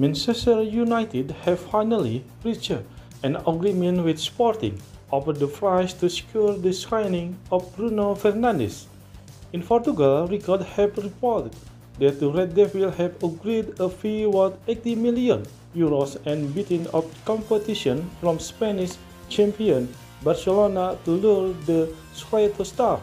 Manchester United have finally reached an agreement with Sporting over the price to secure the signing of Bruno Fernandes. In Portugal, records have reported that the Red Devils have agreed a fee worth 80 million euros and beating of competition from Spanish champion Barcelona to lure the Seleccao star.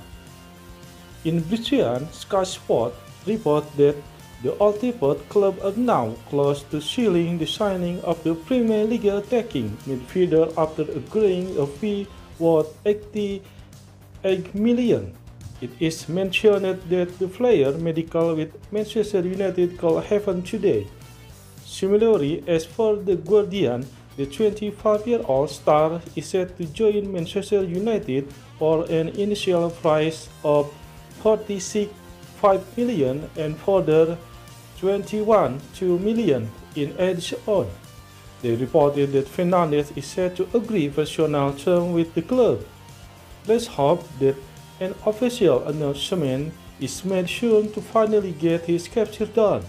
In Britain, Sky Sport report that the Trafford club are now close to sealing the signing of the Premier League attacking midfielder after agreeing a fee worth 88 million. It is mentioned that the player medical with Manchester United could Heaven today. Similarly, as for The Guardian, the 25-year-old star is set to join Manchester United for an initial price of 46.5 million and further 21.2 million in add-on. They reported that Fernandes is set to agree personal terms with the club. Let's hope that an official announcement is made soon to finally get his capture done.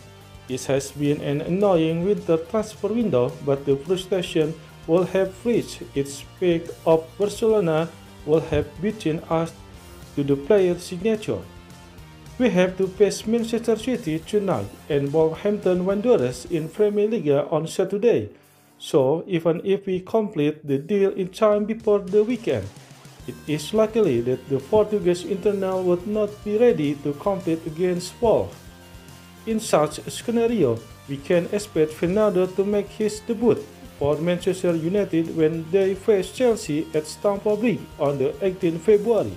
It has been an annoying winter transfer window, but the frustration will have reached its peak of Barcelona will have beaten us to the player's signature. We have to face Manchester City tonight and Wolverhampton Wanderers in Premier League on Saturday. So even if we complete the deal in time before the weekend, it is likely that the Portuguese internal would not be ready to compete against Wolves. In such a scenario, we can expect Fernando to make his debut for Manchester United when they face Chelsea at Stamford Bridge on the 18th February.